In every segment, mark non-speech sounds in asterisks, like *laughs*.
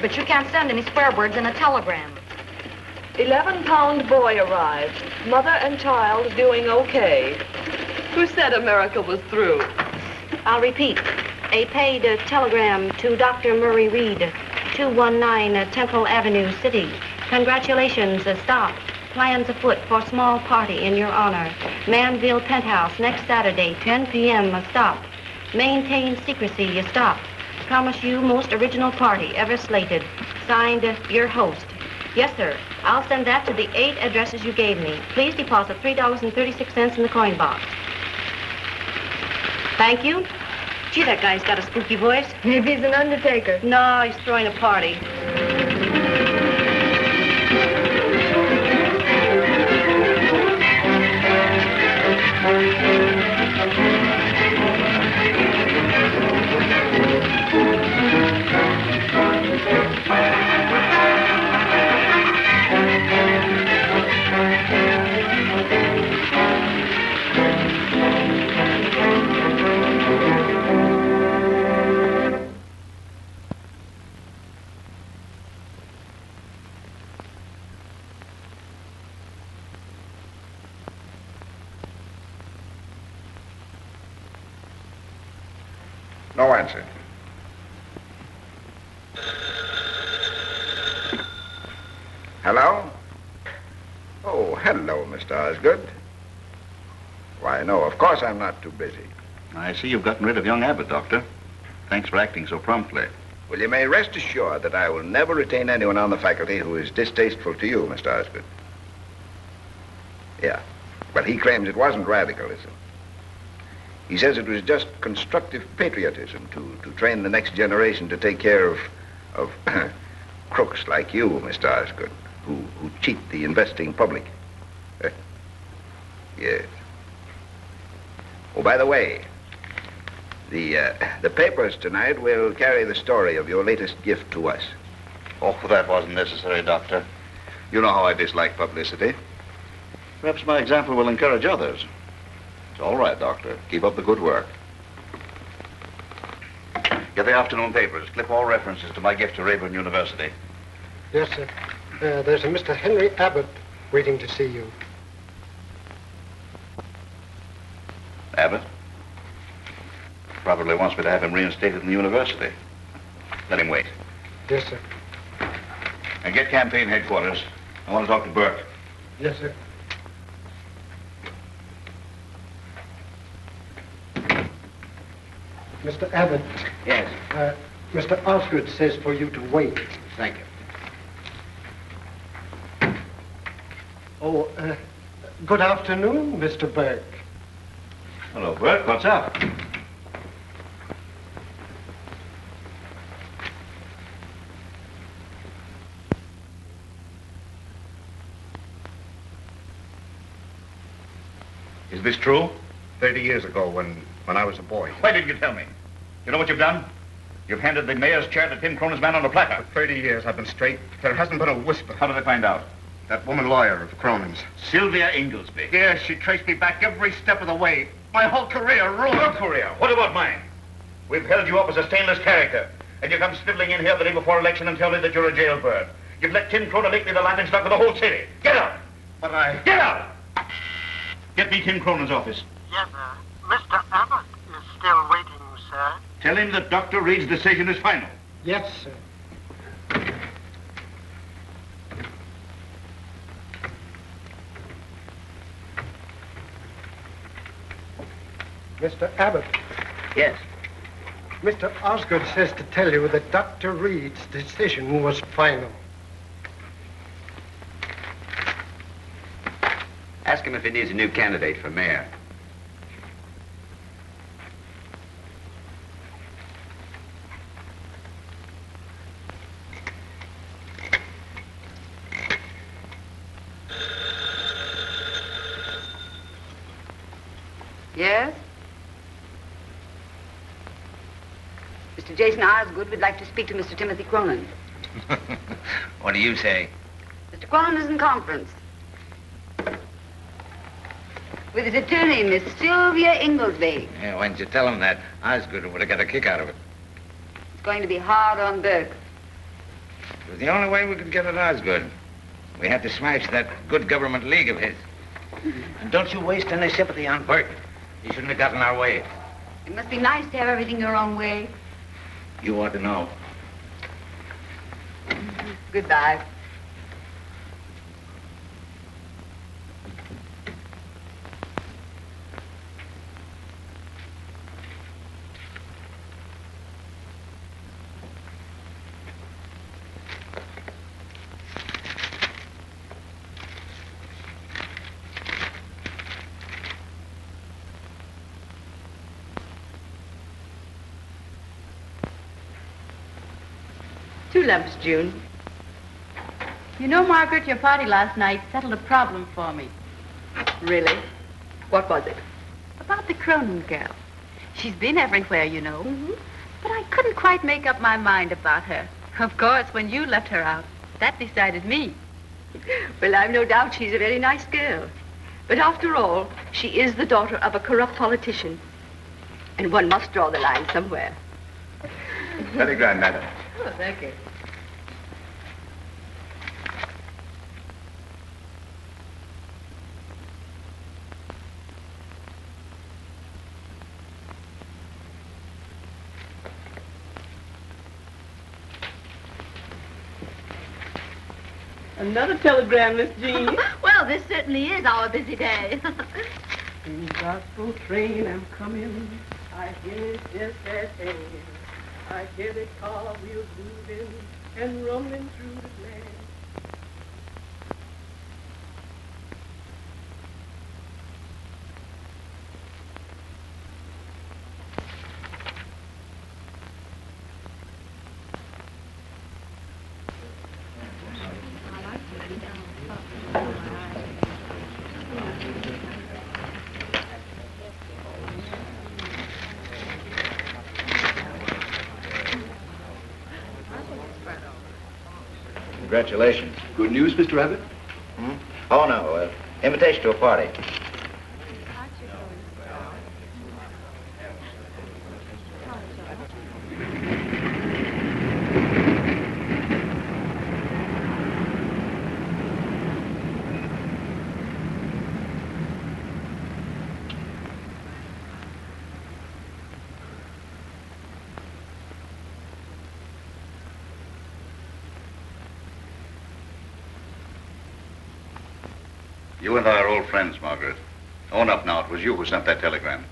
but you can't send any swear words in a telegram. 11-pound boy arrived. Mother and child doing okay. Who said America was through? I'll repeat. A paid uh, telegram to Dr. Murray Reed, 219 uh, Temple Avenue, City. Congratulations, uh, stop. Plans afoot for small party in your honor. Manville Penthouse next Saturday, 10 p.m. uh, Stop. Maintain secrecy. uh, Stop. Promise you most original party ever slated. Signed, uh, your host. Yes, sir. I'll send that to the eight addresses you gave me. Please deposit $3.36 in the coin box. Thank you. Gee, that guy's got a spooky voice. Maybe he's an undertaker. No, he's throwing a party. No course I'm not too busy. I see you've gotten rid of young Abbott, Doctor. Thanks for acting so promptly. Well, you may rest assured that I will never retain anyone on the faculty who is distasteful to you, Mr. Osgood. Yeah. Well, he claims it wasn't radicalism. He says it was just constructive patriotism to, to train the next generation to take care of, of *clears throat* crooks like you, Mr. Osgood, who, who cheat the investing public. *laughs* Eh? Yes. By the way, the, uh, the papers tonight will carry the story of your latest gift to us. Oh, that wasn't necessary, Doctor. You know how I dislike publicity. Perhaps my example will encourage others. It's all right, Doctor. Keep up the good work. Get the afternoon papers. Clip all references to my gift to Rayburn University. Yes, sir. Uh, there's a Mr. Henry Abbott waiting to see you. Abbott? Probably wants me to have him reinstated in the university. Let him wait. Yes, sir. And get campaign headquarters. I want to talk to Burke. Yes, sir. Mr. Abbott, Yes, uh, Mr. Osgood says for you to wait. thank you. Oh, uh, good afternoon, Mr. Burke. Hello, Bert. What's up? Is this true? 30 years ago, when, when I was a boy. Why didn't you tell me? You know what you've done? You've handed the mayor's chair to Tim Cronin's man on a platter. For 30 years, I've been straight. There hasn't been a whisper. How did they find out? That woman lawyer of Cronin's. Sylvia Inglesby. Yes, she traced me back every step of the way. My whole career ruined. Your career. What about mine? We've held you up as a stainless character, and you come sniveling in here the day before election and tell me that you're a jailbird. You've let Tim Cronin make me the laughing stock of the whole city. Get out! But I... Get out! Get me Tim Cronin's office. Yes, uh, sir. Mr. Abbott is still waiting, sir. Tell him that Dr. Reed's decision is final. Yes, sir. Mr. Abbott, Yes. Mr. Osgood says to tell you that Dr. Reed's decision was final. Ask him if he needs a new candidate for mayor. Yes? Mr. Jason Osgood would like to speak to Mr. Timothy Cronin. *laughs* what do you say? Mr. Cronin is in conference. With his attorney, Miss Sylvia Inglesby. Yeah, why didn't you tell him that? Osgood would have got a kick out of it. It's going to be hard on Burke. It was the only way we could get at Osgood. We had to smash that good government league of his. *laughs* And don't you waste any sympathy on Bert. He shouldn't have gotten our way. It must be nice to have everything your own way. You ought to know. Goodbye. Lumps, June. You know, Margaret, your party last night settled a problem for me. Really? What was it? About the Cronin girl. She's been everywhere, you know. Mm-hmm. But I couldn't quite make up my mind about her. Of course, when you left her out, that decided me. Well, I've no doubt she's a very nice girl. But after all, she is the daughter of a corrupt politician. And one must draw the line somewhere. Very grand, madam. Oh, thank you. Another telegram, Miss Jean. *laughs* well, this certainly is our busy day. *laughs* In gospel train I'm coming. I hear it just as. I hear the car wheels moving and rumbling through the land. Congratulations. Good news, Mr. Abbott? Hmm? Oh, no. Uh, invitation to a party. You and I are old friends, Margaret. Own up now. It was you who sent that telegram.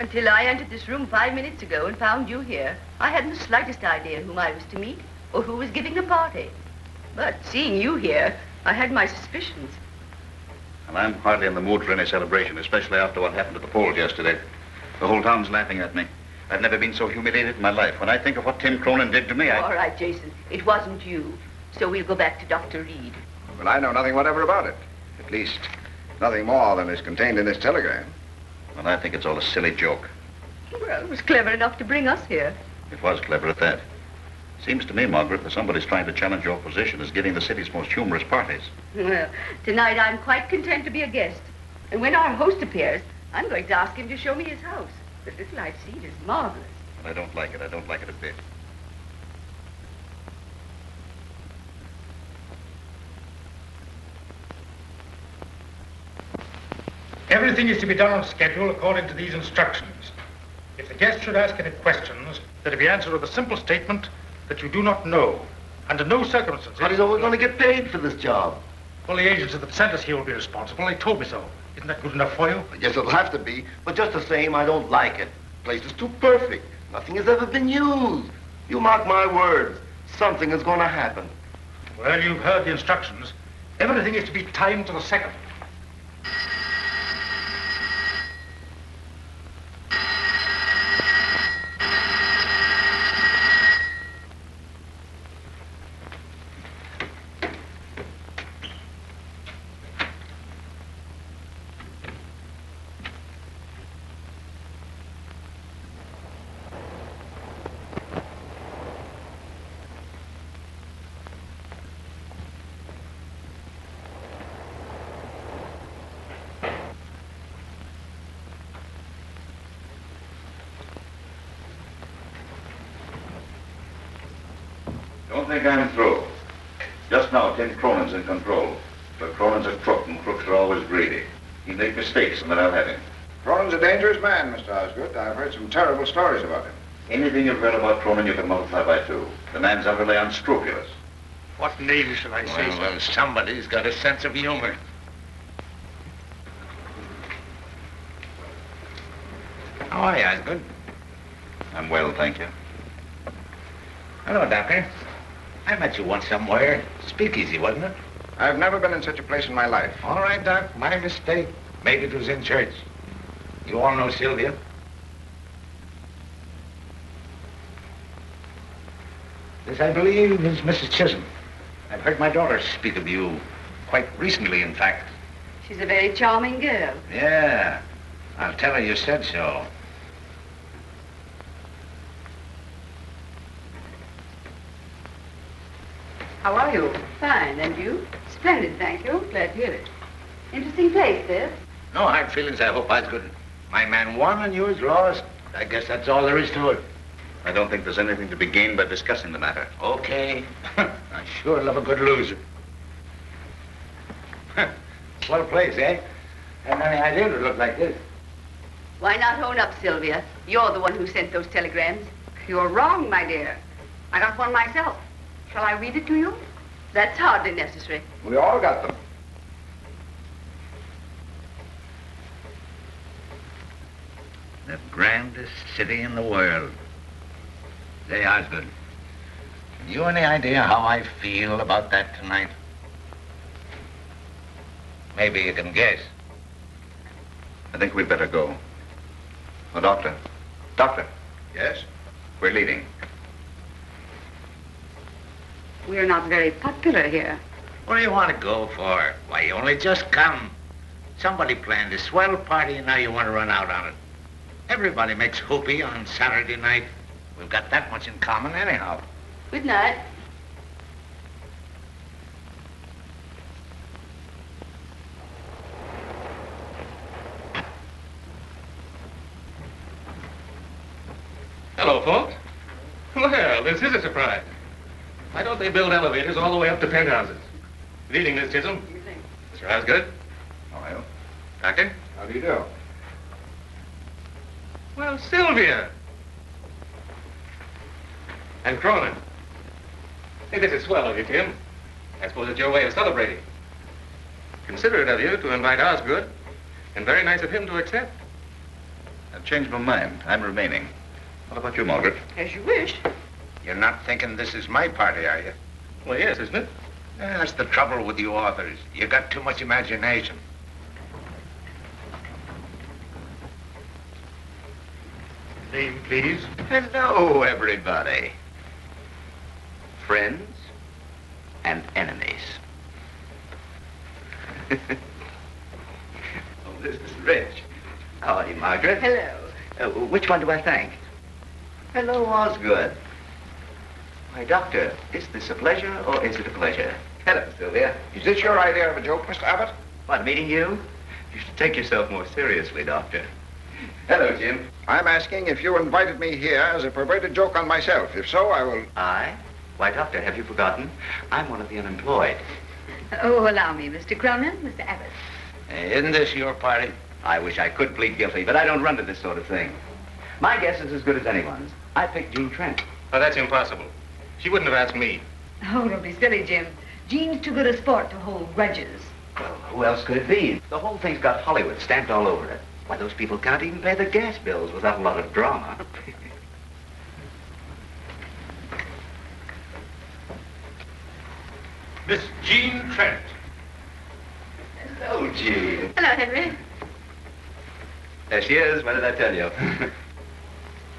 Until I entered this room five minutes ago and found you here, I hadn't the slightest idea whom I was to meet or who was giving the party. But seeing you here, I had my suspicions. And I'm hardly in the mood for any celebration, especially after what happened at the polls yesterday. The whole town's laughing at me. I've never been so humiliated in my life. When I think of what Tim Cronin did to me, I... All right, Jason. It wasn't you. So we'll go back to Dr. Reed. Well, I know nothing whatever about it. At least, nothing more than is contained in this telegram. Well, I think it's all a silly joke. Well, it was clever enough to bring us here. It was clever at that. Seems to me, Margaret, that somebody's trying to challenge your position as giving the city's most humorous parties. Well, tonight I'm quite content to be a guest. And when our host appears, I'm going to ask him to show me his house. The little I've seen is marvelous. But I don't like it. I don't like it a bit. Everything is to be done on schedule according to these instructions. If the guest should ask any questions, they're to be answered with a simple statement that you do not know. Under no circumstances... How is we going to get paid for this job? Well, the agency that sent us here will be responsible. They told me so. Isn't that good enough for you? Yes, it'll have to be. But just the same, I don't like it. The place is too perfect. Nothing has ever been used. You mark my words. Something is going to happen. Well, you've heard the instructions. Everything is to be timed to the second. Don't think I'm through. Just now, Tim Cronin's in control. But Cronin's a crook, and crooks are always greedy. He'll make mistakes, and then I'll have him. Cronin's a dangerous man, Mr. Osgood. I've heard some terrible stories about him. Anything you've heard about Cronin, you can multiply by two. The man's utterly unscrupulous. What name shall I say? Well, well, somebody's got a sense of humor. How are you, Osgood? I'm well, thank you. Hello, Doctor. I met you once somewhere. Speakeasy, wasn't it? I've never been in such a place in my life. All right, Doc. My mistake. Maybe it was in church. You all know Sylvia? This, I believe, is Mrs. Chisholm. I've heard my daughter speak of you quite recently, in fact. She's a very charming girl. Yeah. I'll tell her you said so. How are you? Fine, and you? Splendid, thank you. Glad to hear it. Interesting place, this. No hard feelings, I hope, Osgood. My man won and yours lost. I guess that's all there is to it. I don't think there's anything to be gained by discussing the matter. Okay. *laughs* I sure love a good loser. *laughs* Swell place, eh? Hadn't any idea it would look like this. Why not own up, Sylvia? You're the one who sent those telegrams. You're wrong, my dear. I got one myself. Shall I read it to you? That's hardly necessary. We all got them. The grandest city in the world. Say, Osgood, have you any idea how I feel about that tonight? Maybe you can guess. I think we'd better go. Oh, doctor. Doctor. Yes? We're leaving. We're not very popular here. What do you want to go for? Why, you only just come. Somebody planned a swell party and now you want to run out on it. Everybody makes hoopy on Saturday night. We've got that much in common anyhow. Good night. Hello, folks. Well, this is a surprise. Why don't they build elevators all the way up to penthouses? Good evening, Miss Chisholm. Mr. Osgood. How are you? Doctor. How do you do? Well, Sylvia. And Cronin. Hey, this is swell of you, Tim. I suppose it's your way of celebrating. Considerate of you to invite Osgood, and very nice of him to accept. I've changed my mind. I'm remaining. What about you, Margaret? As you wish. You're not thinking this is my party, are you? Well, yes, isn't it? That's the trouble with you authors. You got too much imagination. Name, please. Hello, everybody. Friends and enemies. *laughs* oh, this is Rich. How are you, Margaret? Hello. Uh, which one do I thank? Hello, Osgood. Why, Doctor, is this a pleasure or is it a pleasure? Hello, Sylvia. Is this your idea of a joke, Mr. Abbott? What, meeting you? You should take yourself more seriously, Doctor. Hello, Jim. I'm asking if you invited me here as a perverted joke on myself. If so, I will... I? Why, Doctor, have you forgotten? I'm one of the unemployed. Oh, allow me, Mr. Cronin, Mr. Abbott. Hey, isn't this your party? I wish I could plead guilty, but I don't run to this sort of thing. My guess is as good as anyone's. I picked Jean Trent. Oh, that's impossible. She wouldn't have asked me. Oh, don't be silly, Jim. Jean's too good a sport to hold grudges. Well, who else could it be? The whole thing's got Hollywood stamped all over it. Why, those people can't even pay their gas bills without a lot of drama. *laughs* Miss Jean Trent. Hello, Jean. Hello, Henry. There she is. What did I tell you? *laughs*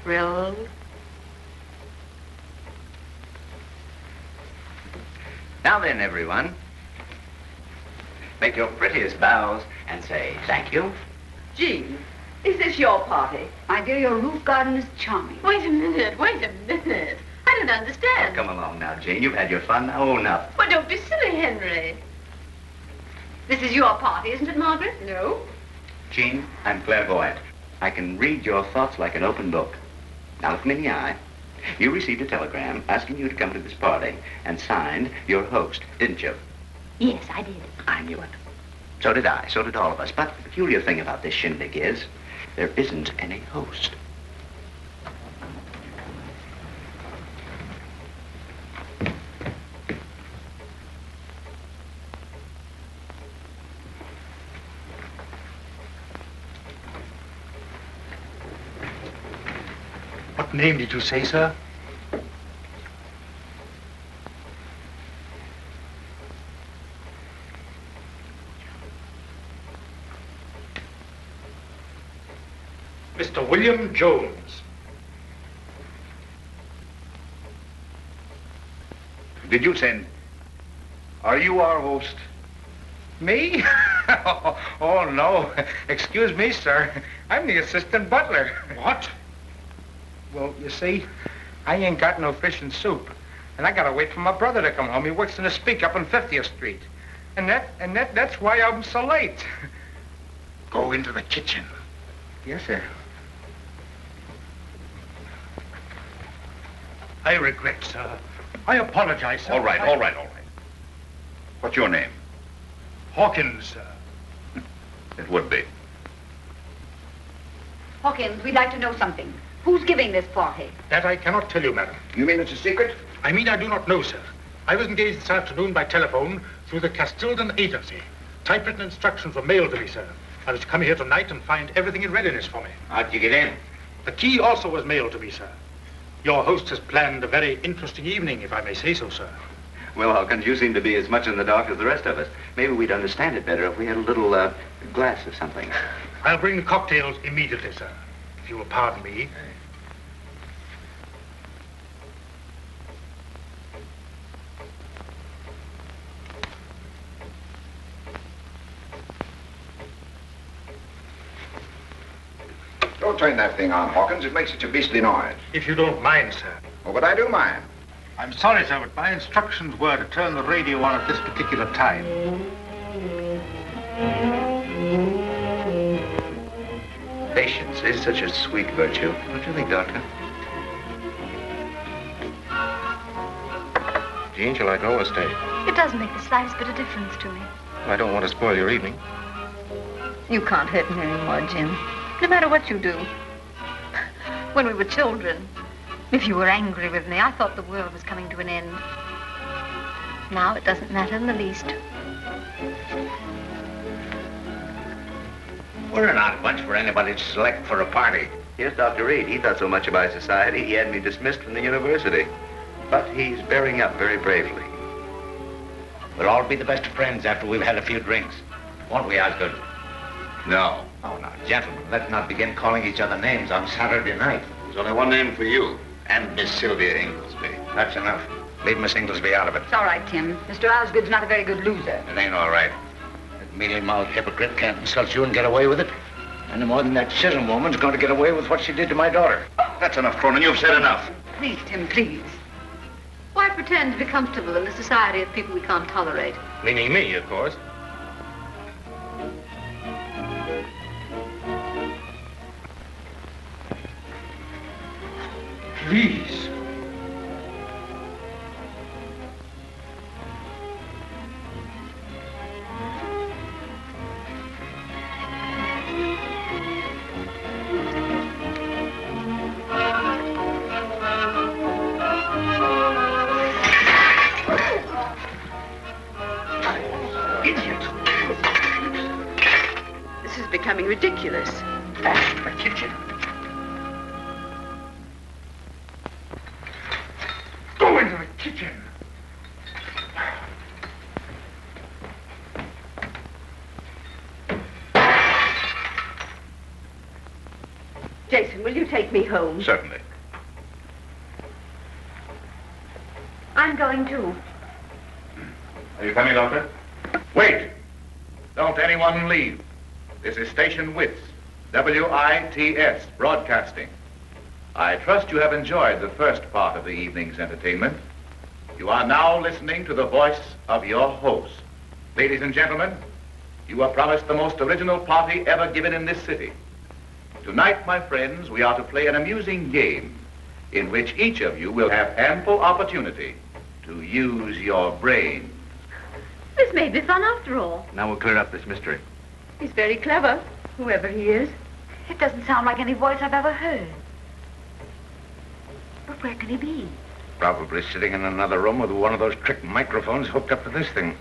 Thrilled. Now then, everyone. Make your prettiest bows and say thank you. Jean, is this your party? My dear, your roof garden is charming. Wait a minute, wait a minute. I don't understand. Come along now, Jane. You've had your fun. Now own up. Well, don't be silly, Henry. This is your party, isn't it, Margaret? No. Jean, I'm clairvoyant. I can read your thoughts like an open book. Now look me in the eye You received a telegram asking you to come to this party and signed your host, didn't you? Yes, I did. I knew it. So did I. So did all of us. But the peculiar thing about this shindig is there isn't any host. What name did you say, sir? Mr. William Jones. Did you send? Are you our host? Me? *laughs* oh, no. Excuse me, sir. I'm the assistant butler. What? Well, you see, I ain't got no fish and soup. And I gotta wait for my brother to come home. He works in a speak up on 50th Street. And that, and that, that's why I'm so late. *laughs* Go into the kitchen. Yes, sir. I regret, sir. I apologize, sir. All right, I- all right, all right. What's your name? Hawkins, sir. *laughs* It would be. Hawkins, we'd like to know something. Who's giving this party? That I cannot tell you, madam. You mean it's a secret? I mean, I do not know, sir. I was engaged this afternoon by telephone through the Castildan agency. Typewritten instructions were mailed to me, sir. I was to come here tonight and find everything in readiness for me. How'd you get in? The key also was mailed to me, sir. Your host has planned a very interesting evening, if I may say so, sir. Well, Hawkins, you seem to be as much in the dark as the rest of us. Maybe we'd understand it better if we had a little uh, glass of something. I'll bring the cocktails immediately, sir. If you will pardon me. Don't turn that thing on, Hawkins. It makes such a beastly noise. If you don't mind, sir. Oh, but I do mind. I'm sorry, sir, but my instructions were to turn the radio on at this particular time. Patience is such a sweet virtue. What Don't you think, Doctor? Jean, shall I go or stay? It doesn't make the slightest bit of difference to me. I don't want to spoil your evening. You can't hurt me anymore, Jim. No matter what you do. When we were children, if you were angry with me, I thought the world was coming to an end. Now it doesn't matter in the least. We're an odd bunch for anybody to select for a party. Here's Dr. Reed. He thought so much about society, he had me dismissed from the university. But he's bearing up very bravely. We'll all be the best of friends after we've had a few drinks. Won't we, Osgood? No. Oh, now, gentlemen, let's not begin calling each other names on Saturday night. There's only one name for you, and Miss Sylvia Inglesby. That's enough. Leave Miss Inglesby out of it. It's all right, Tim. Mr. Osgood's not a very good loser. It ain't all right. That mealy-mouthed hypocrite can't insult you and get away with it. Any more than that Chisholm woman's going to get away with what she did to my daughter. That's enough, Cronin. You've said enough. Please, Tim, please. Why pretend to be comfortable in the society of people we can't tolerate? Meaning me, of course. Please. This Station WITS, W-I-T-S, Broadcasting. I trust you have enjoyed the first part of the evening's entertainment. You are now listening to the voice of your host. Ladies and gentlemen, you were promised the most original party ever given in this city. Tonight, my friends, we are to play an amusing game in which each of you will have ample opportunity to use your brain. This may be fun after all. Now we'll clear up this mystery. He's very clever, whoever he is. It doesn't sound like any voice I've ever heard. But where can he be? Probably sitting in another room with one of those trick microphones hooked up to this thing.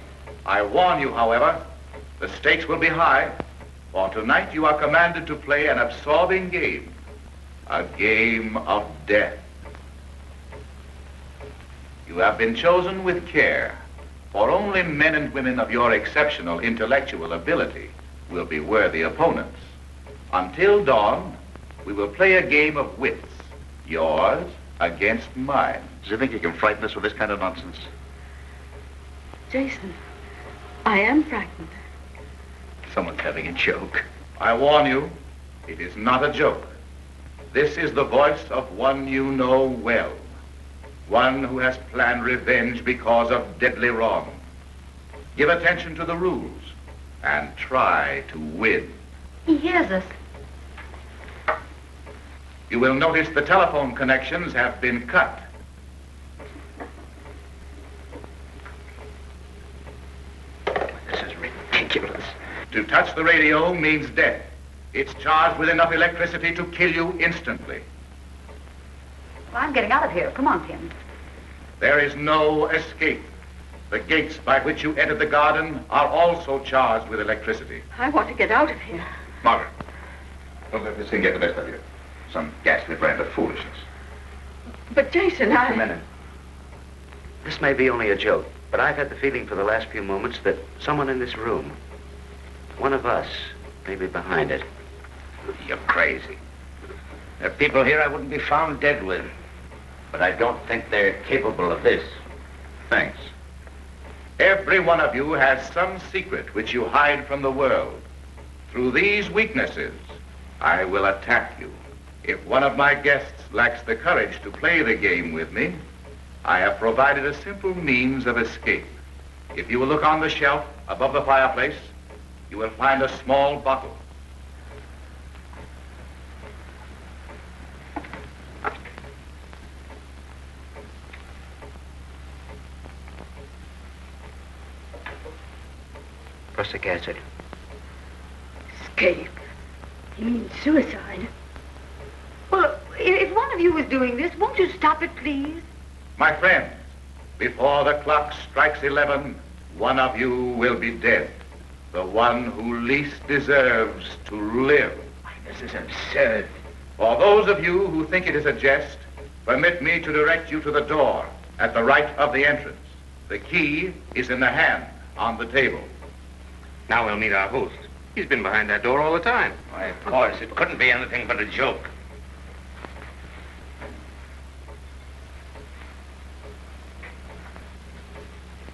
I warn you, however, the stakes will be high, for tonight you are commanded to play an absorbing game. A game of death. You have been chosen with care, for only men and women of your exceptional intellectual ability will be worthy opponents. Until dawn, we will play a game of wits, yours against mine. Do you think you can frighten us with this kind of nonsense? Jason, I am frightened. Someone's having a joke. I warn you, it is not a joke. This is the voice of one you know well. One who has planned revenge because of deadly wrong. Give attention to the rules and try to win. He hears us. You will notice the telephone connections have been cut. This is ridiculous. To touch the radio means death. It's charged with enough electricity to kill you instantly. Well, I'm getting out of here. Come on, Tim. There is no escape. The gates by which you entered the garden are also charged with electricity. I want to get out of here. Margaret, don't let this thing get the best of you. Some ghastly brand of foolishness. But Jason, I... A minute. This may be only a joke, but I've had the feeling for the last few moments that someone in this room, one of us, may be behind it. You're crazy. There are people here I wouldn't be found dead with. But I don't think they're capable of this. Thanks. Every one of you has some secret which you hide from the world. Through these weaknesses, I will attack you. If one of my guests lacks the courage to play the game with me, I have provided a simple means of escape. If you will look on the shelf above the fireplace, you will find a small bottle. Prussic acid. Escape. You mean suicide? Well, if one of you is doing this, won't you stop it, please? My friends, before the clock strikes 11, one of you will be dead. The one who least deserves to live. This is absurd. For those of you who think it is a jest, permit me to direct you to the door at the right of the entrance. The key is in the hand on the table. Now we'll meet our host. He's been behind that door all the time. Why, of course, it couldn't be anything but a joke.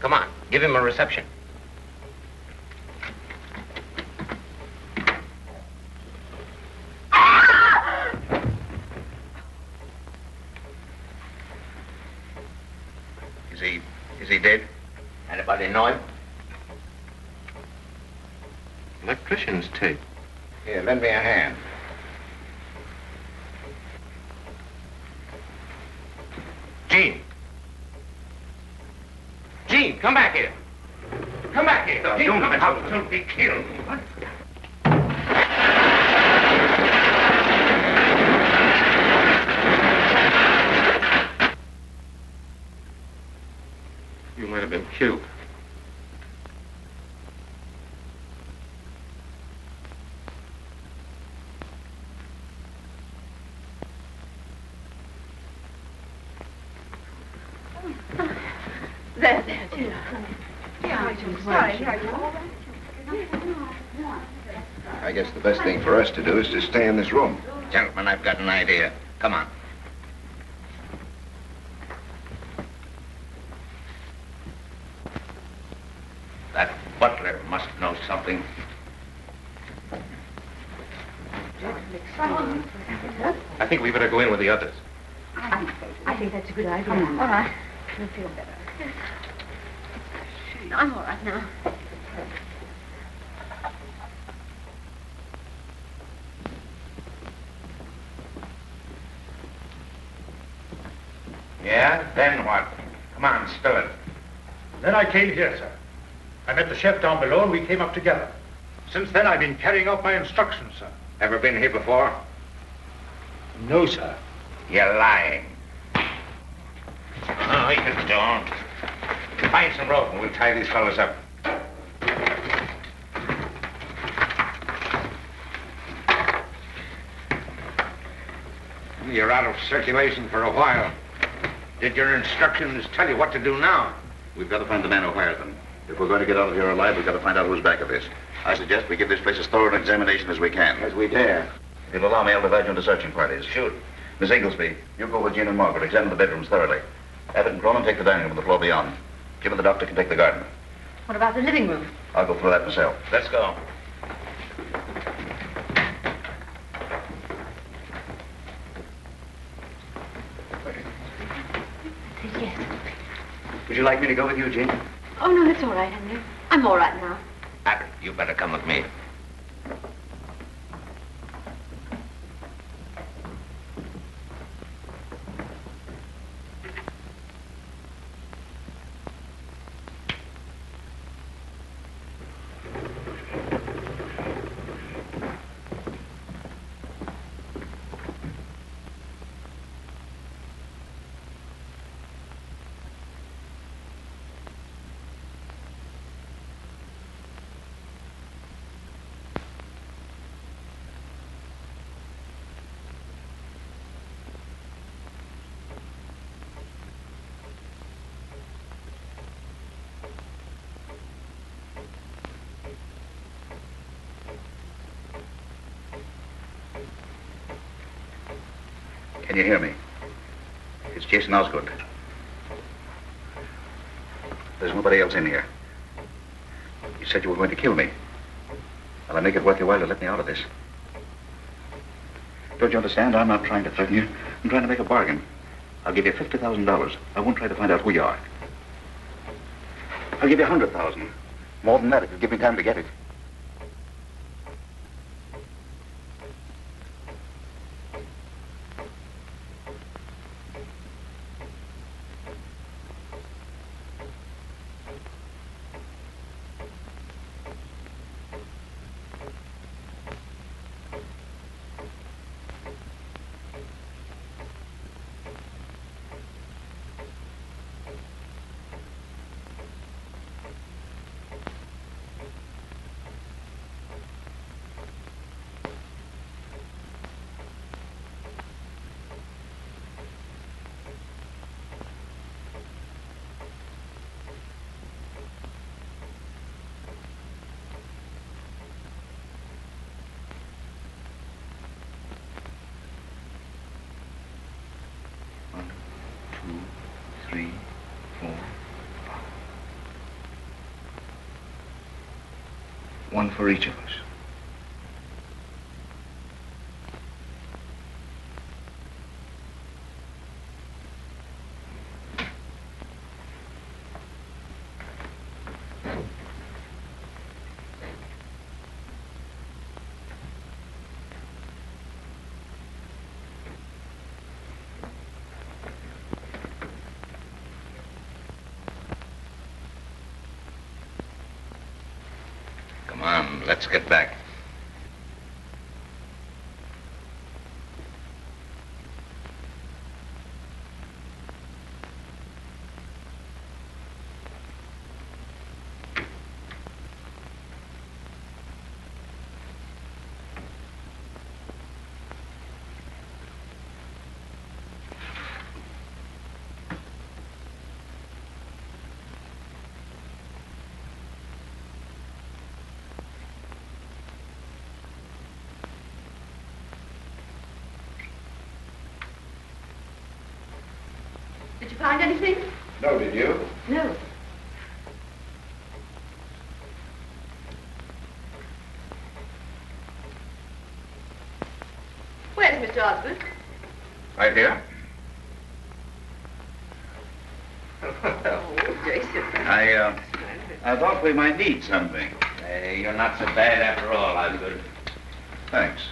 Come on, give him a reception. Is he, is he dead? Anybody know him? Electrician's tape. Here, lend me a hand. Jean. Jean, come back here. Come back here. Jean, don't come let back. him- Don't be killed. You might have been killed. There, there, dear. Sorry, are you all right? I guess the best thing for us to do is to stay in this room. Gentlemen, I've got an idea. Come on. That butler must know something. I think we better go in with the others. I think that's a good idea. All right. You'll feel better. I'm all right now. Yeah? Then what? Come on, spill it. Then I came here, sir. I met the chef down below and we came up together. Since then, I've been carrying out my instructions, sir. Ever been here before? No, sir. You're lying. No, you don't. Find some rope and we'll tie these fellows up. You're out of circulation for a while. Did your instructions tell you what to do now? We've got to find the man who hired them. If we're going to get out of here alive, we've got to find out who's back of this. I suggest we give this place as thorough an examination as we can. As we dare. If you'll allow me, I'll divide you into searching parties. Shoot. Miss Inglesby, you go with Jean and Margaret. Examine the bedrooms thoroughly. Abbott and Cronin take the dining room and the floor beyond. Jim and the doctor can take the garden. What about the living room? I'll go through that myself. Let's go. You like me to go with you, Jean? Oh, no, it's all right, Henry. I'm all right now. Abbott, you better come with me. Can you hear me? It's Jason Osgood. There's nobody else in here. You said you were going to kill me. Well, I make it worth your while to let me out of this. Don't you understand? I'm not trying to threaten you. I'm trying to make a bargain. I'll give you $50,000. I won't try to find out who you are. I'll give you a 100000 More than that if you give me time to get it. two, three, four, five. One for each of us. Come on, let's get back. Right here? oh, *laughs* Jason. I, uh, I thought we might need something. Hey, you're not so bad after all, Osgood. Thanks.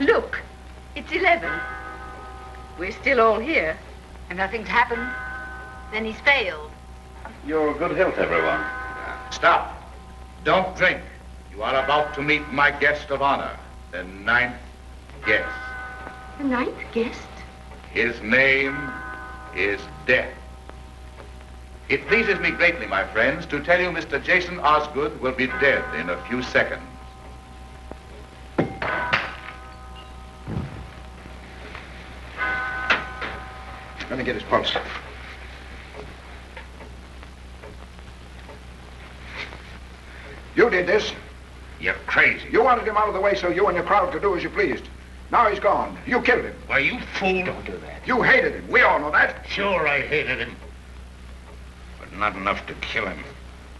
Look, it's 11. We're still all here, and nothing's happened. Then he's failed. Your good health, everyone. Stop. Don't drink. You are about to meet my guest of honor, the ninth guest. The ninth guest? His name is Death. It pleases me greatly, my friends, to tell you Mr. Jason Osgood will be dead in a few seconds. Let me get his pulse. You did this. You're crazy. You wanted him out of the way so you and your crowd could do as you pleased. Now he's gone. You killed him. Why, you fool. Don't do that. You hated him. We all know that. Sure, I hated him. But not enough to kill him.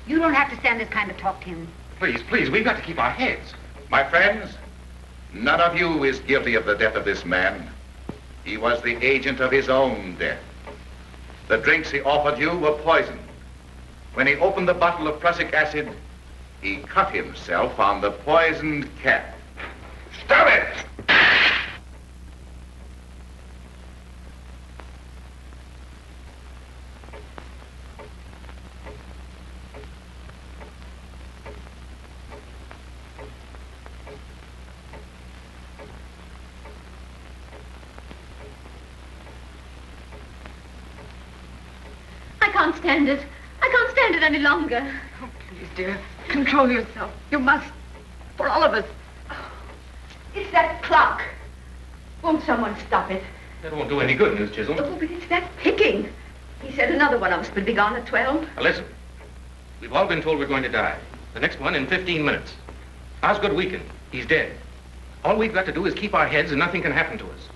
You don't have to stand this kind of talk to him. Please, please, we've got to keep our heads. My friends, none of you is guilty of the death of this man. He was the agent of his own death. The drinks he offered you were poisoned. When he opened the bottle of prussic acid, he cut himself on the poisoned cap. Stop it! I can't stand it. I can't stand it any longer. Oh, please, dear, control yourself. You must. For all of us. It's that clock. Won't someone stop it? That won't do any good, Miss Chisholm. Oh, but it's that picking. He said another one of us would be gone at 12. Now, listen. We've all been told we're going to die. The next one in 15 minutes. Osgood weakened. He's dead. All we've got to do is keep our heads and nothing can happen to us.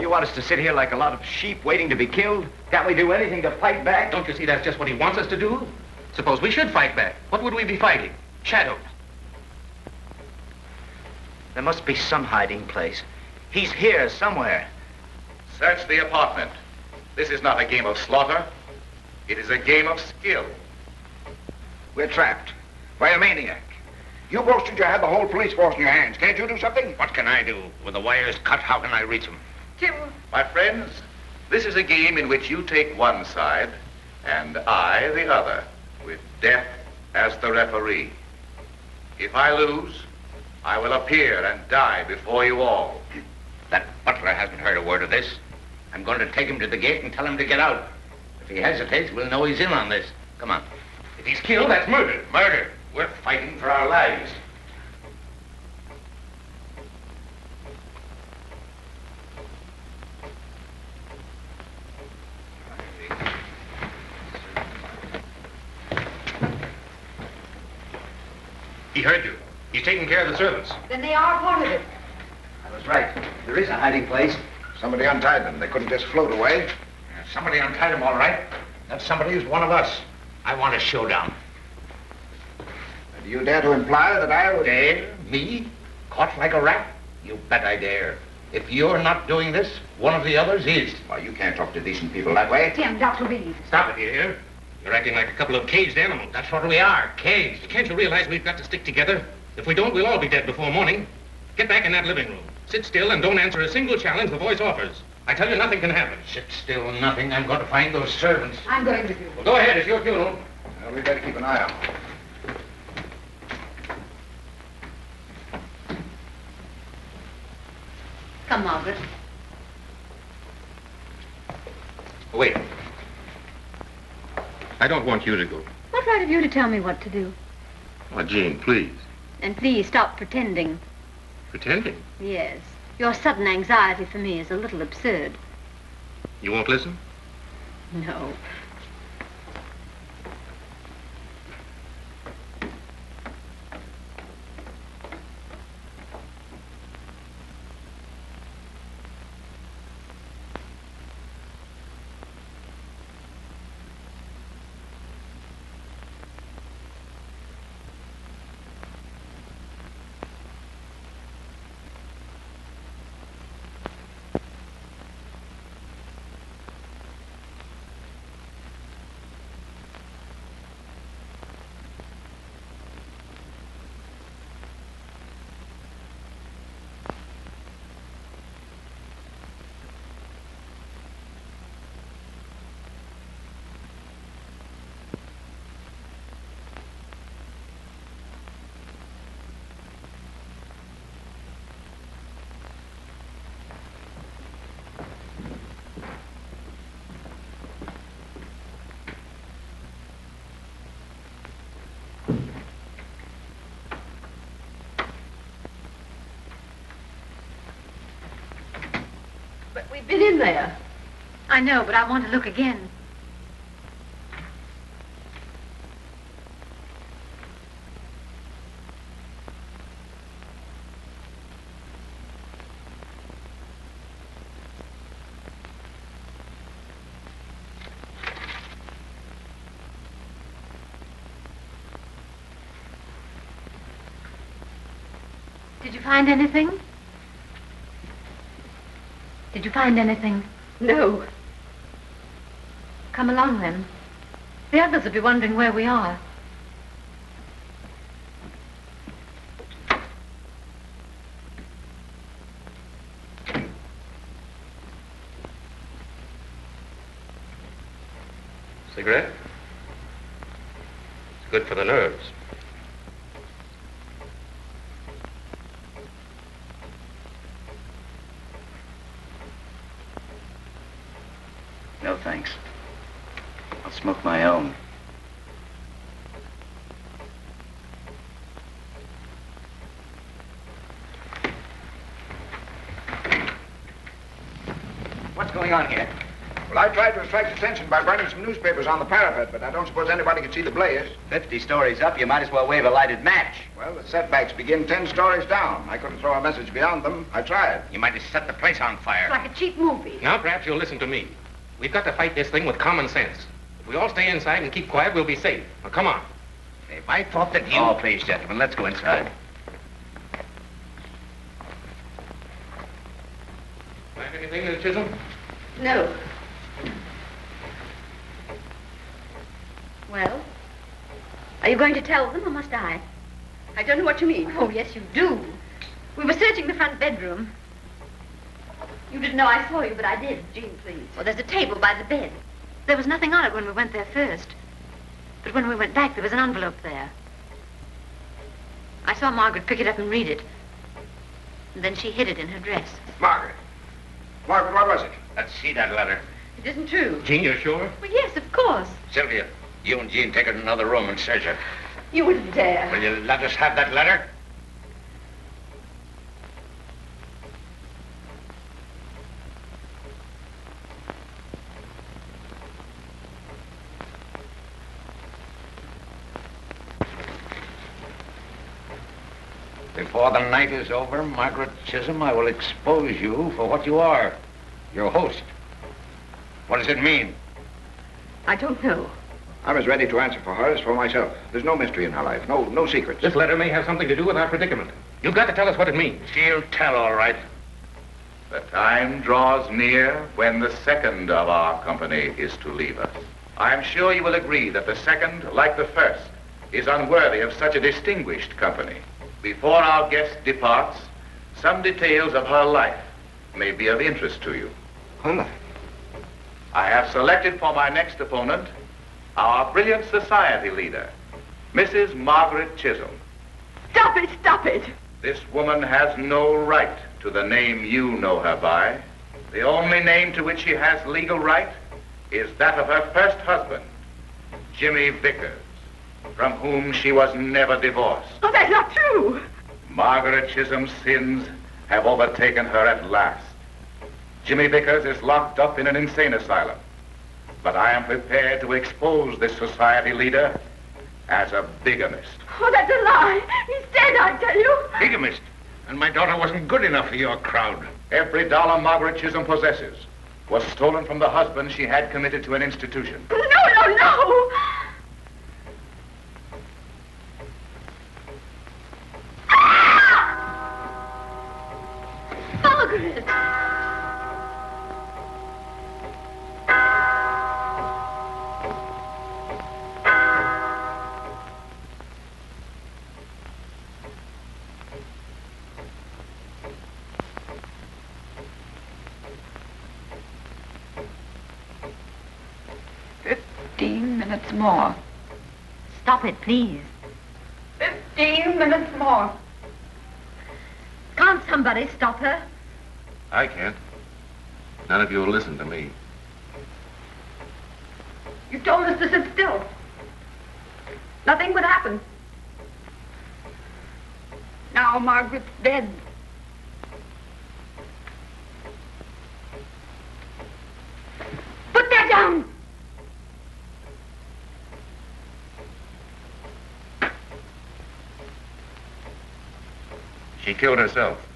You want us to sit here like a lot of sheep waiting to be killed? Can't we do anything to fight back? Don't you see that's just what he wants us to do? Suppose we should fight back. What would we be fighting? Shadows. There must be some hiding place. He's here somewhere. Search the apartment. This is not a game of slaughter. It is a game of skill. We're trapped by a maniac. You boasted you had the whole police force in your hands. Can't you do something? What can I do? With the wires cut, how can I reach him? Tim. My friends, this is a game in which you take one side and I the other, with death as the referee. If I lose, I will appear and die before you all. That butler hasn't heard a word of this. I'm going to take him to the gate and tell him to get out. If he hesitates, we'll know he's in on this. Come on. If he's killed, that's murder. Murder. We're fighting for our lives. He heard you. He's taking care of the servants. Then they are part of it. I was right. There is a hiding place. Somebody untied them. They couldn't just float away. Somebody untied them, all right. That somebody is one of us. I want a showdown. Do you dare to imply that I would... Dare? Me? Caught like a rat? You bet I dare. If you're not doing this, one of the others is. Why, you can't talk to decent people that way. Tim, Dr. Reed. Stop it, you hear? You're acting like a couple of caged animals. That's what we are, caged. Can't you realize we've got to stick together? If we don't, we'll all be dead before morning. Get back in that living room. Sit still and don't answer a single challenge the voice offers. I tell you, nothing can happen. Sit still, nothing. I'm going to find those servants. I'm going with you. Well, go ahead. It's your funeral. Well, we better keep an eye out. Come, Margaret. Wait. I don't want you to go. What right have you to tell me what to do? Oh, Jean, please. And please stop pretending. Pretending. Yes. Your sudden anxiety for me is a little absurd. You won't listen? No. We've been in there. I know, but I want to look again. Did you find anything? Did you find anything? No. Come along then. The others will be wondering where we are. Cigarette? It's good for the nerves. No, thanks. I'll smoke my own. What's going on here? Well, I tried to attract attention by burning some newspapers on the parapet, but I don't suppose anybody could see the blaze. Fifty stories up, you might as well wave a lighted match. Well, the setbacks begin ten stories down. I couldn't throw a message beyond them. I tried. You might have set the place on fire. It's like a cheap movie. Now, perhaps you'll listen to me. We've got to fight this thing with common sense. If we all stay inside and keep quiet, we'll be safe. Now, come on. If I thought that you... Oh, please, gentlemen, let's go inside. Find anything, Chisholm? No. Well, are you going to tell them or must I? I don't know what you mean. Oh, yes, you do. We were searching the front bedroom. You didn't know I saw you, but I did. Jean, please. Well, there's a table by the bed. There was nothing on it when we went there first. But when we went back, there was an envelope there. I saw Margaret pick it up and read it. And then she hid it in her dress. Margaret. Margaret, what was it? Let's see that letter. It isn't true. Jean, you're sure? Well, yes, of course. Sylvia, you and Jean take her to another room and search her. You wouldn't dare. Will you let us have that letter? Before the night is over, Margaret Chisholm, I will expose you for what you are. Your host. What does it mean? I don't know. I'm as ready to answer for her as for myself. There's no mystery in her life, no, no secrets. This letter may have something to do with our predicament. You've got to tell us what it means. She'll tell, all right. The time draws near when the second of our company is to leave us. I am sure you will agree that the second, like the first, is unworthy of such a distinguished company. Before our guest departs, some details of her life may be of interest to you. I have selected for my next opponent our brilliant society leader, Mrs. Margaret Chisholm. Stop it, stop it. This woman has no right to the name you know her by. The only name to which she has legal right is that of her first husband, Jimmy Vickers, from whom she was never divorced. Oh, that's not true. Margaret Chisholm's sins have overtaken her at last. Jimmy Vickers is locked up in an insane asylum. But I am prepared to expose this society leader as a bigamist. Oh, that's a lie. He's dead, I tell you. Bigamist. And my daughter wasn't good enough for your crowd. Every dollar Margaret Chisholm possesses was stolen from the husband she had committed to an institution. No, no, no. Fifteen minutes more. Stop it, please. Fifteen minutes more. Can't somebody stop her? I can't. None of you will listen to me. You told us to sit still. Nothing would happen. Now Margaret's dead. Put that down! She killed herself.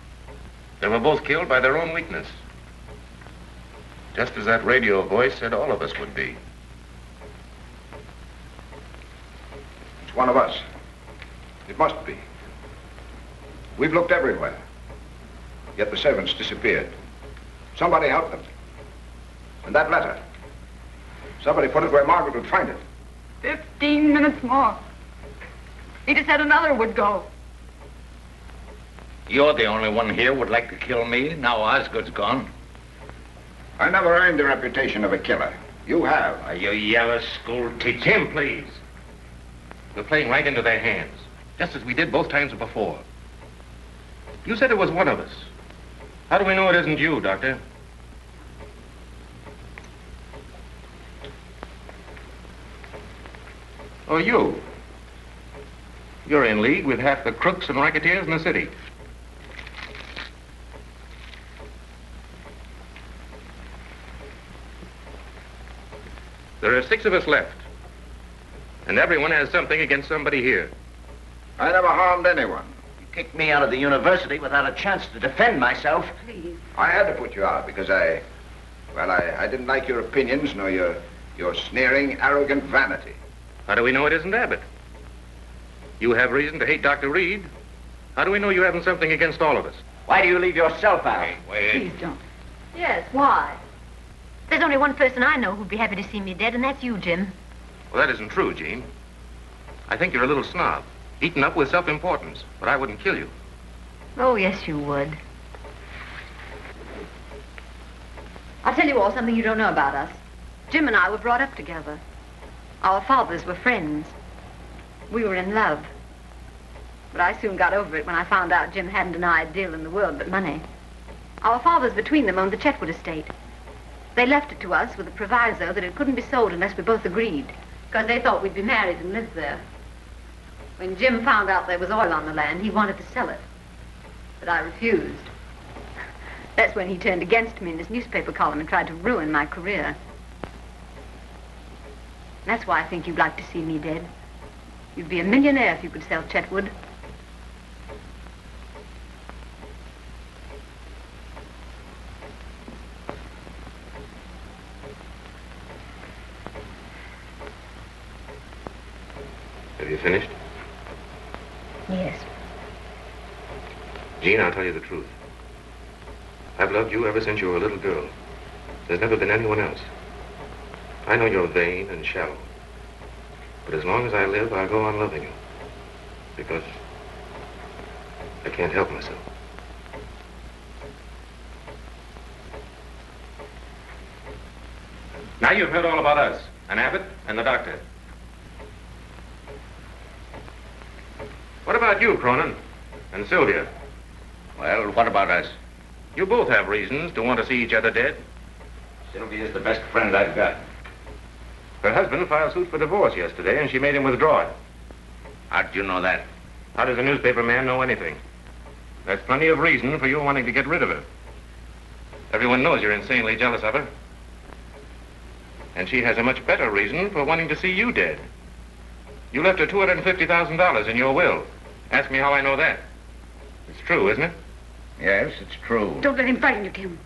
They were both killed by their own weakness. Just as that radio voice said all of us would be. It's one of us. It must be. We've looked everywhere. Yet the servants disappeared. Somebody helped them. And that letter. Somebody put it where Margaret would find it. Fifteen minutes more. He just said another would go. You're the only one here would like to kill me. Now Osgood's gone. I never earned the reputation of a killer. You have. Are you yellow school teacher? Jim, please. We're playing right into their hands, just as we did both times before. You said it was one of us. How do we know it isn't you, Doctor? Or you? You're in league with half the crooks and racketeers in the city. There are six of us left. And everyone has something against somebody here. I never harmed anyone. You kicked me out of the university without a chance to defend myself. Please. I had to put you out because I, well, I, I didn't like your opinions nor your, your sneering, arrogant vanity. How do we know it isn't Abbott? You have reason to hate Dr. Reed. How do we know you haven't something against all of us? Why do you leave yourself out? wait. Please don't. Yes, why? There's only one person I know who'd be happy to see me dead, and that's you, Jim. Well, that isn't true, Jean. I think you're a little snob, eaten up with self-importance, but I wouldn't kill you. Oh, yes, you would. I'll tell you all something you don't know about us. Jim and I were brought up together. Our fathers were friends. We were in love. But I soon got over it when I found out Jim hadn't an ideal in the world but money. Our fathers between them owned the Chetwood estate. They left it to us with a proviso that it couldn't be sold unless we both agreed, because they thought we'd be married and live there. When Jim found out there was oil on the land, he wanted to sell it. But I refused. *laughs* That's when he turned against me in his newspaper column and tried to ruin my career. That's why I think you'd like to see me dead. You'd be a millionaire if you could sell Chetwood. Finished? Yes. Jean, I'll tell you the truth. I've loved you ever since you were a little girl. There's never been anyone else. I know you're vain and shallow. But as long as I live, I'll go on loving you. Because I can't help myself. Now you've heard all about us, and Abbott, and the doctor. About you, Cronin? And Sylvia? Well, what about us? You both have reasons to want to see each other dead. Sylvia's the best friend I've got. Her husband filed suit for divorce yesterday, and she made him withdraw it. How'd you know that? How does a newspaper man know anything? That's plenty of reason for you wanting to get rid of her. Everyone knows you're insanely jealous of her. And she has a much better reason for wanting to see you dead. You left her $250,000 in your will. Ask me how I know that. It's true, isn't it? Yes, it's true. Don't let him frighten you, Tim.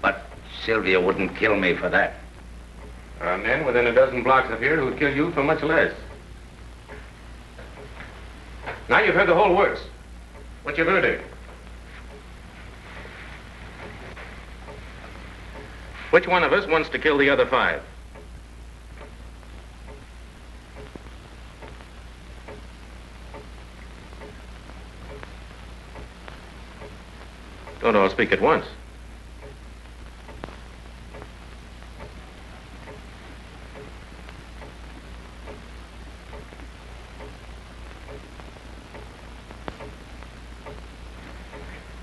But Sylvia wouldn't kill me for that. There are men within a dozen blocks of here who would kill you for much less. Now you've heard the whole works. What's your verdict? Which one of us wants to kill the other five? Oh, don't all speak at once.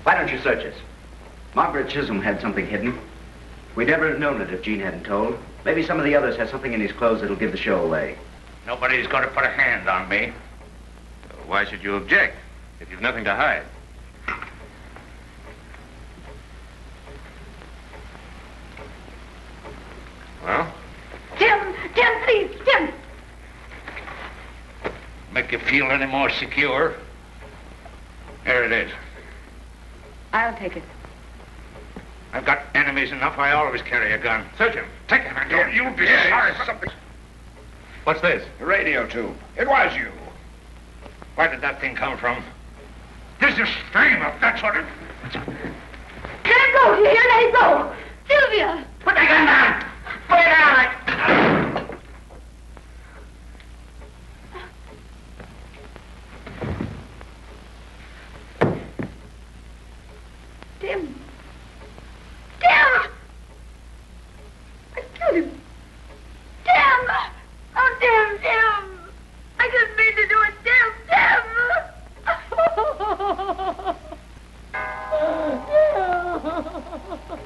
Why don't you search us? Margaret Chisholm had something hidden. We'd never have known it if Jean hadn't told. Maybe some of the others have something in his clothes that'll give the show away. Nobody's going to put a hand on me. Why should you object if you've nothing to hide? Well, Tim! Tim, please! Tim! Make you feel any more secure? Here it is. I'll take it. I've got enemies enough. I always carry a gun. Search him. Take him and don't you'll be sorry for something. What's this? A radio tube. It was you. Where did that thing come from? This is stream of that sort of... Let him go, you hear? Let him go. Sylvia! Put that gun down! Put it down! Tim. Tim! I killed him. Tim! Oh, Tim, Tim! I didn't mean to do it, Tim, Tim! *laughs* *laughs*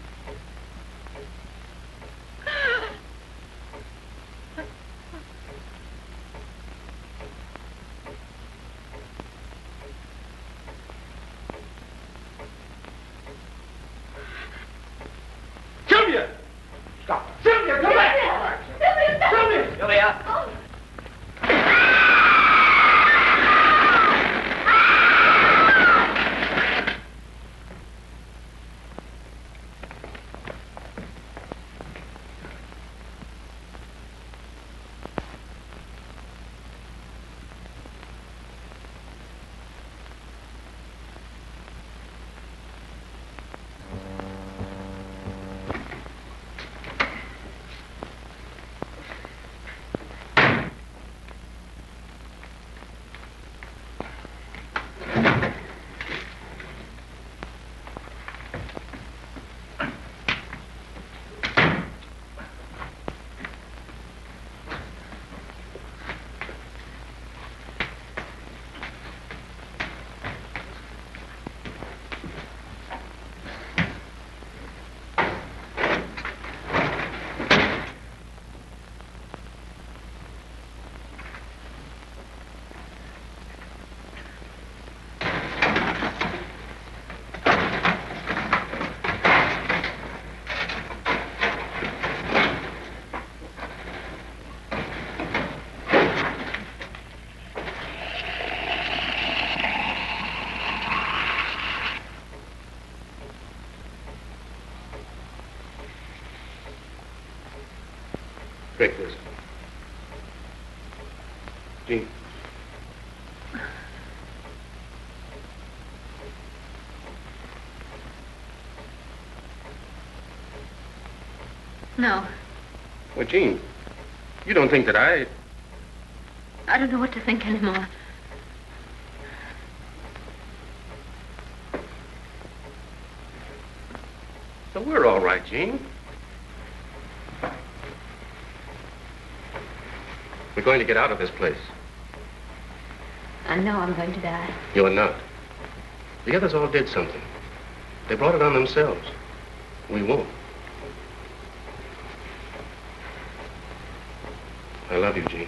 Drink this. Jean. No, Well, Jean, you don't think that I... I don't know what to think anymore. So we're all right, Jean. We're going to get out of this place. I know I'm going to die. You're not. The others all did something. They brought it on themselves. We won't. I love you, Jean.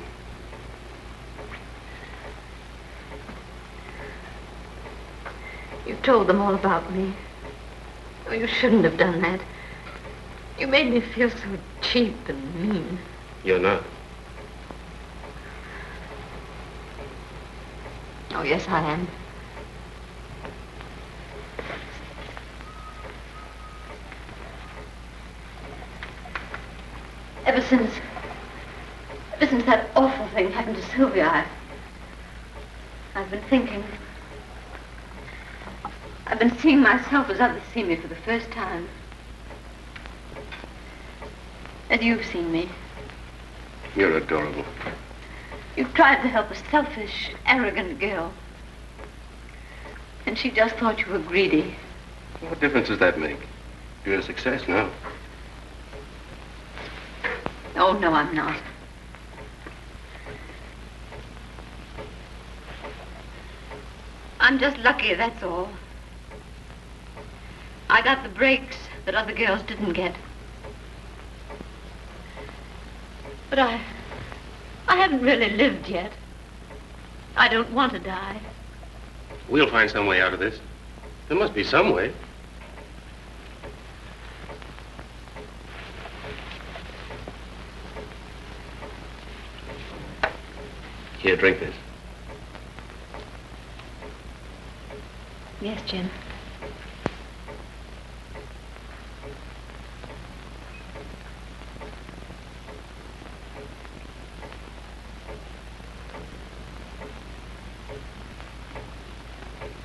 You told them all about me. Oh, you shouldn't have done that. You made me feel so cheap and mean. You're not. Yes, I am. Ever since... Ever since that awful thing happened to Sylvia, I've... I've been thinking... I've been seeing myself as others see me for the first time. And you've seen me. You're adorable. You've tried to help a selfish, arrogant girl. And she just thought you were greedy. What difference does that make? You're a success now. Oh, no, I'm not. I'm just lucky, that's all. I got the breaks that other girls didn't get. But I... I haven't really lived yet. I don't want to die. We'll find some way out of this. There must be some way. Here, drink this. Yes, Jim.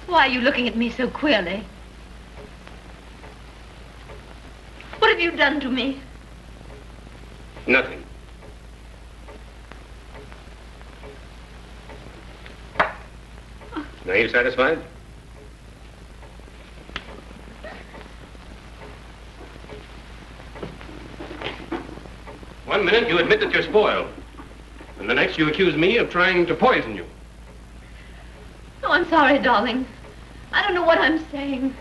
Why are you looking at me so queerly? What have you done to me? Nothing. Now you satisfied? One minute you admit that you're spoiled. And the next you accuse me of trying to poison you. Oh, I'm sorry, darling. I don't know what I'm saying.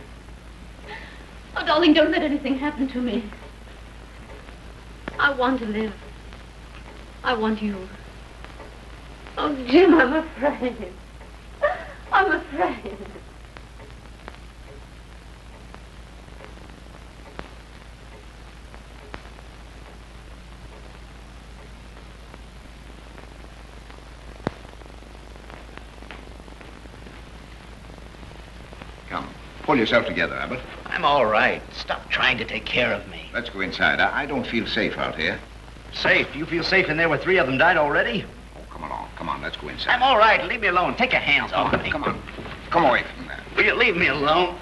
Oh, darling, don't let anything happen to me. I want to live. I want you. Oh, Jim, I'm afraid. I'm afraid. Come, pull yourself together, Abbott. I'm all right. Stop trying to take care of me. Let's go inside. I, I don't feel safe out here. Safe? You feel safe in there where three of them died already? Oh, come along. Come on, let's go inside. I'm all right. Leave me alone. Take your hands Come off on, me. come on. Come away from there. Will you leave me alone?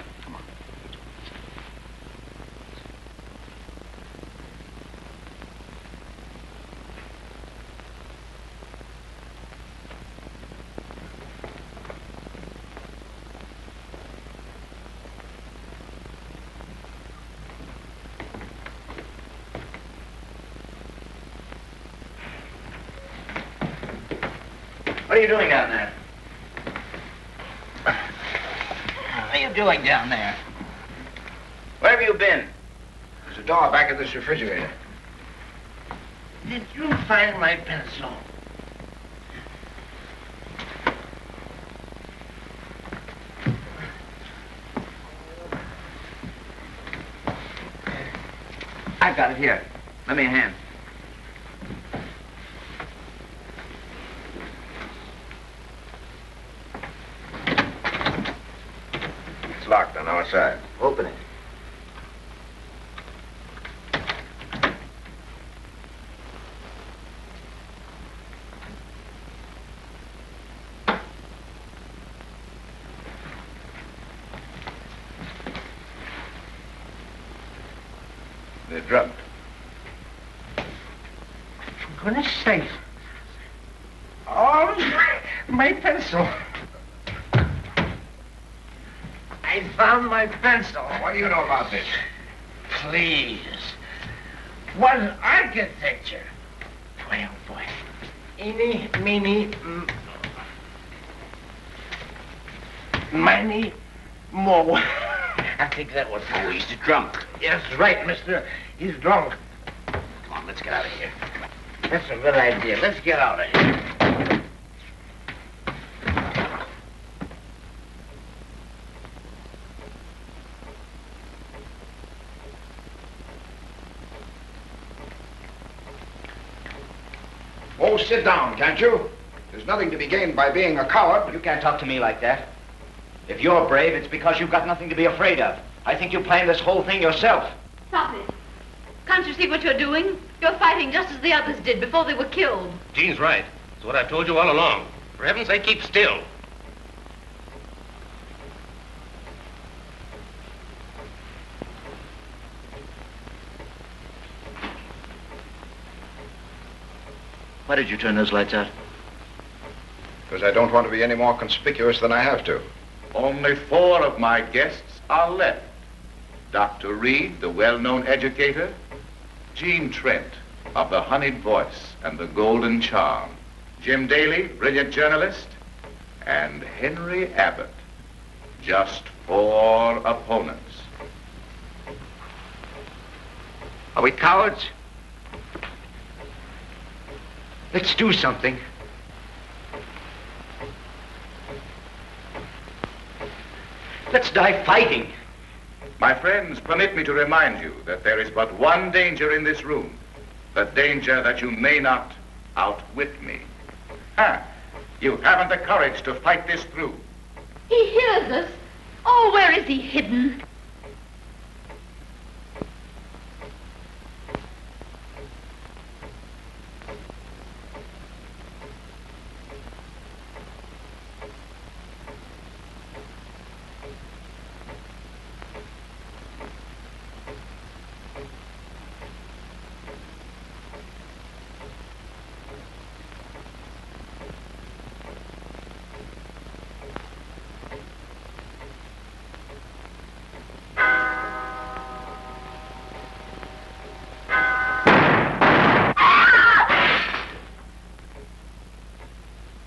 What are you doing down there? What are you doing down there? Where have you been? There's a door back of this refrigerator. Did you find my pencil? I've got it here. Let me a hand. It's on. Open it. They're drugged. For goodness sake. Oh, my pencil. I found my pencil. What do you know about this? Please. What architecture? Oh boy. Eeny, meeny, m- miny, mo. *laughs* I think that was. Oh, he's drunk. Yes, right, mister. He's drunk. Come on, let's get out of here. That's a good idea. Let's get out of here. Sit down, can't you? There's nothing to be gained by being a coward. You can't talk to me like that. If you're brave, it's because you've got nothing to be afraid of. I think you planned this whole thing yourself. Stop it. Can't you see what you're doing? You're fighting just as the others did before they were killed. Jean's right. It's what I've told you all along. For heaven's sake, keep still. Why did you turn those lights out? Because I don't want to be any more conspicuous than I have to. Only four of my guests are left. Dr. Reed, the well-known educator, Jean Trent of the Honeyed Voice and the Golden Charm, Jim Daly, brilliant journalist, and Henry Abbott. Just four opponents. Are we cowards? Let's do something. Let's die fighting. My friends, permit me to remind you that there is but one danger in this room. The danger that you may not outwit me. Ah, you haven't the courage to fight this through. He hears us. Oh, where is he hidden?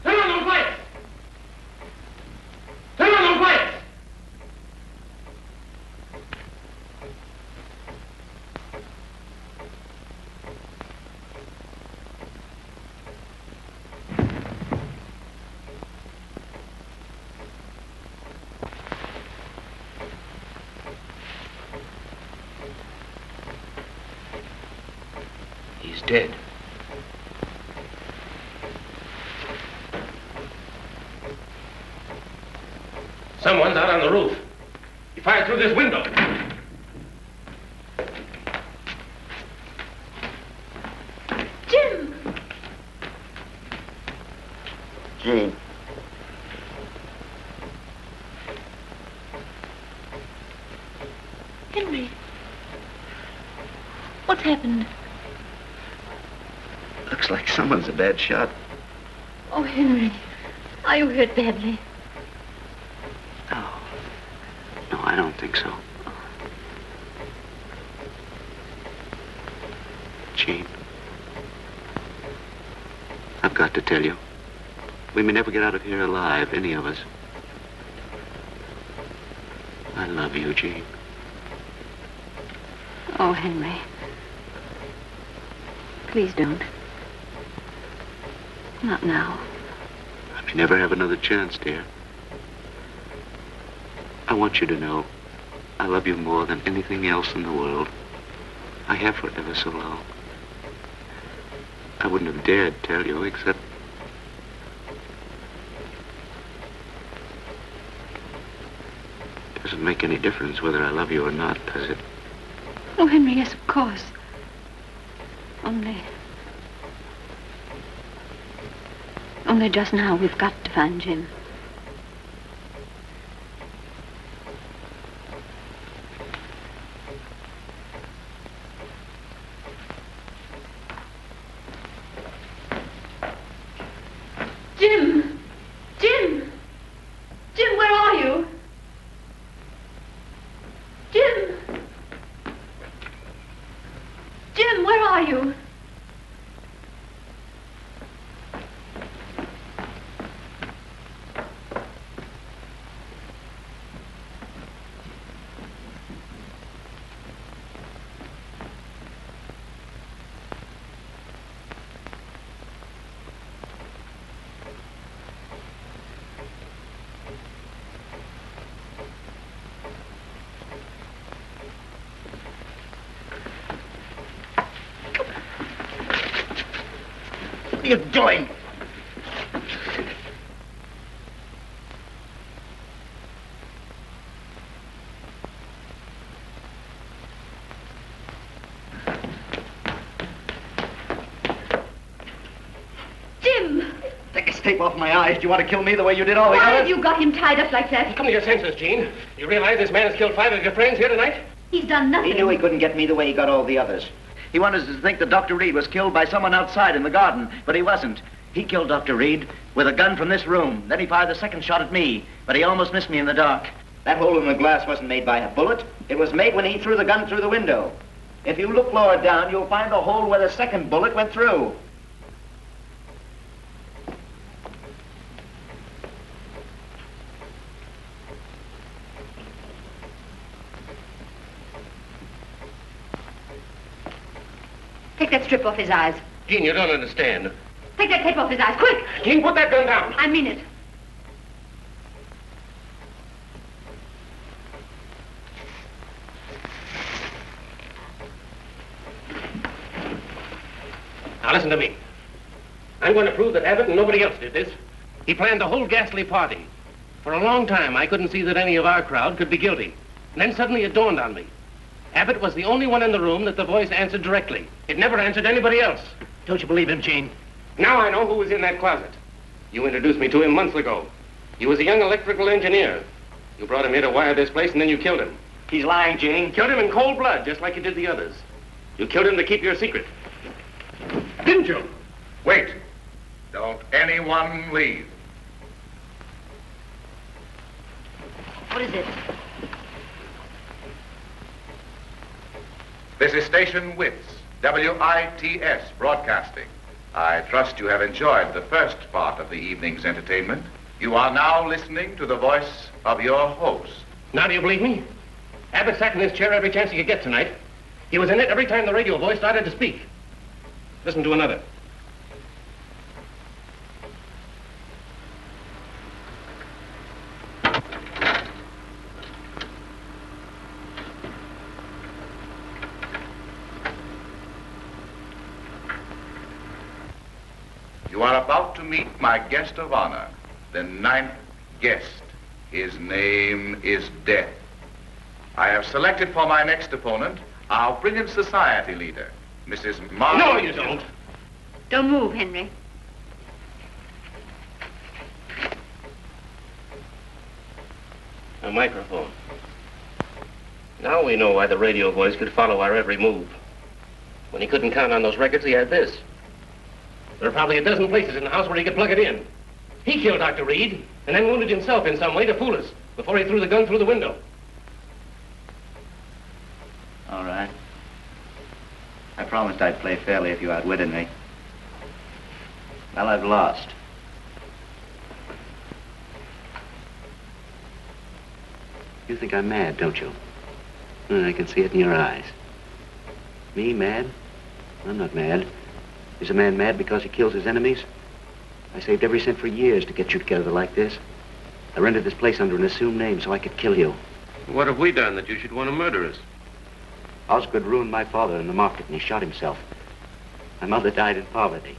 Turn on those lights! Turn on those lights! He's dead. Someone's out on the roof. He fired through this window. Jim! Jean. Henry. What's happened? Someone's a bad shot. Oh, Henry. Are you hurt badly? Oh, no, I don't think so. Jean. I've got to tell you. We may never get out of here alive, any of us. I love you, Jean. Oh, Henry. Please don't. Not now. I may never have another chance, dear. I want you to know I love you more than anything else in the world. I have for ever so long. I wouldn't have dared tell you except It doesn't make any difference whether I love you or not, does it? Oh, Henry, yes, of course. Only. Only just now we've got to find Jim. You doing? Jim! Take this tape off my eyes. Do you want to kill me the way you did all the Why others? have you got him tied up like that? Come to your senses, Jean. You realize this man has killed five of your friends here tonight? He's done nothing. He knew he couldn't get me the way he got all the others. He wanted us to think that Dr. Reed was killed by someone outside in the garden, but he wasn't. He killed Dr. Reed with a gun from this room. Then he fired the second shot at me, but he almost missed me in the dark. That hole in the glass wasn't made by a bullet. It was made when he threw the gun through the window. If you look lower down, you'll find the hole where the second bullet went through. Take that strip off his eyes. Jean, you don't understand. Take that tape off his eyes, quick! Jean, put that gun down. I mean it. Now listen to me. I'm going to prove that Abbott and nobody else did this. He planned the whole ghastly party. For a long time, I couldn't see that any of our crowd could be guilty. And then suddenly it dawned on me. Abbott was the only one in the room that the voice answered directly. It never answered anybody else. Don't you believe him, Jean? Now I know who was in that closet. You introduced me to him months ago. He was a young electrical engineer. You brought him here to wire this place, and then you killed him. He's lying, Jean. Killed him in cold blood, just like you did the others. You killed him to keep your secret. Didn't you? Wait. Don't anyone leave. What is it? This is Station WITS, W-I-T-S, broadcasting. I trust you have enjoyed the first part of the evening's entertainment. You are now listening to the voice of your host. Now do you believe me? Abbott sat in his chair every chance he could get tonight. He was in it every time the radio voice started to speak. Listen to another. You are about to meet my guest of honor, the ninth guest. His name is Death. I have selected for my next opponent our brilliant society leader, Mrs. Margaret. No, you don't. Don't move, Henry. A microphone. Now we know why the radio voice could follow our every move. When he couldn't count on those records, he had this. There are probably a dozen places in the house where he could plug it in. He killed Dr. Reed and then wounded himself in some way to fool us before he threw the gun through the window. All right. I promised I'd play fairly if you outwitted me. Well, I've lost. You think I'm mad, don't you? I can see it in your eyes. Me, mad? I'm not mad. Is a man mad because he kills his enemies? I saved every cent for years to get you together like this. I rented this place under an assumed name so I could kill you. What have we done that you should want to murder us? Osgood ruined my father in the market and he shot himself. My mother died in poverty.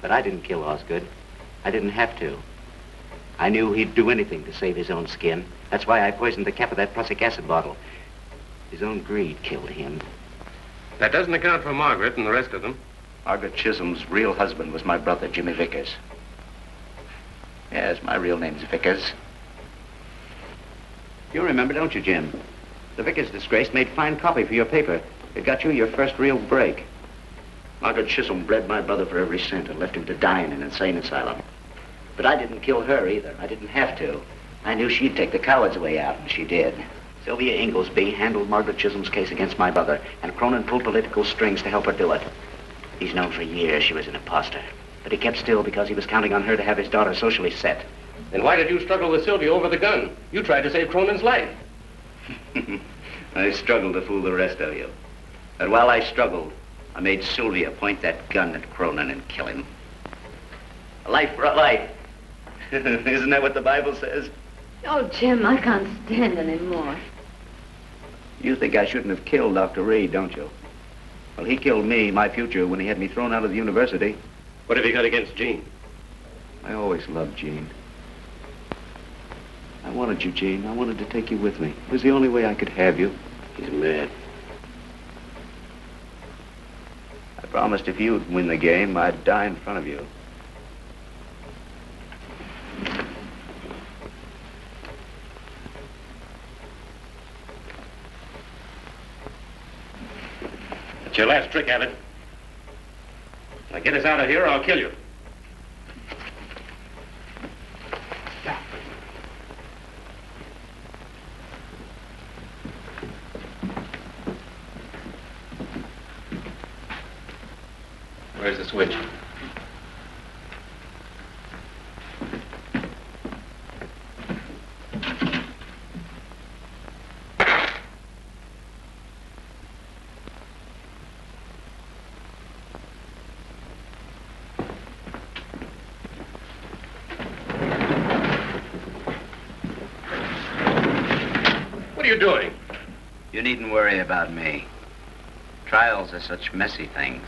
But I didn't kill Osgood. I didn't have to. I knew he'd do anything to save his own skin. That's why I poisoned the cap of that prussic acid bottle. His own greed killed him. That doesn't account for Margaret and the rest of them. Margaret Chisholm's real husband was my brother, Jimmy Vickers. Yes, my real name's Vickers. You remember, don't you, Jim? The Vickers disgrace made fine copy for your paper. It got you your first real break. Margaret Chisholm bred my brother for every cent and left him to die in an insane asylum. But I didn't kill her either. I didn't have to. I knew she'd take the coward's way out, and she did. Sylvia Inglesby handled Margaret Chisholm's case against my brother, and Cronin pulled political strings to help her do it. He's known for years she was an imposter. But he kept still because he was counting on her to have his daughter socially set. Then why did you struggle with Sylvia over the gun? You tried to save Cronin's life. *laughs* I struggled to fool the rest of you. But while I struggled, I made Sylvia point that gun at Cronin and kill him. A life for a life. *laughs* Isn't that what the Bible says? Oh, Jim, I can't stand anymore. You think I shouldn't have killed Dr. Reed, don't you? Well, he killed me, my future, when he had me thrown out of the university. What have you got against Jean? I always loved Jean. I wanted you, Jean. I wanted to take you with me. It was the only way I could have you. He's mad. I promised if you'd win the game, I'd die in front of you. It's your last trick, Abbott. Now get us out of here or I'll kill you. Where's the switch? What are you doing? You needn't worry about me. Trials are such messy things.